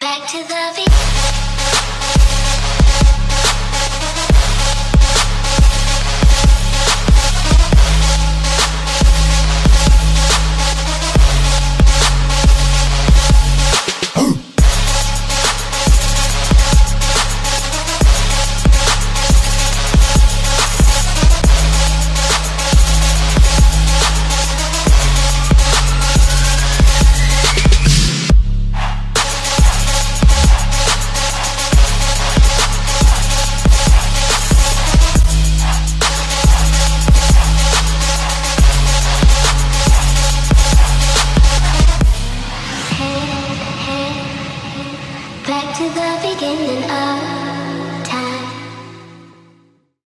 Back to the beat. To the beginning of